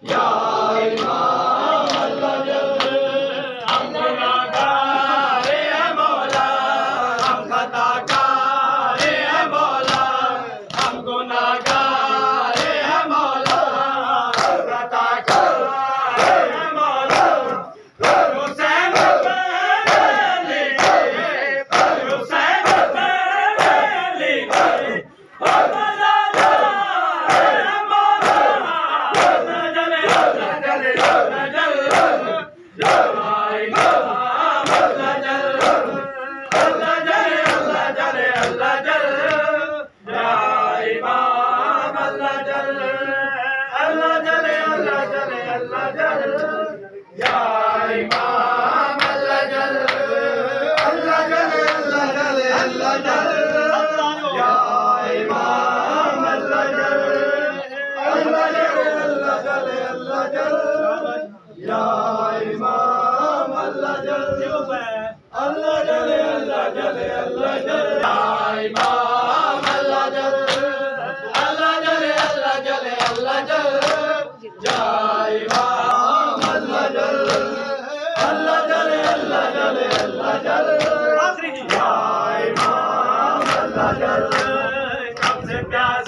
Ya آخری جائے ماں اللہ جل کب سے پیاس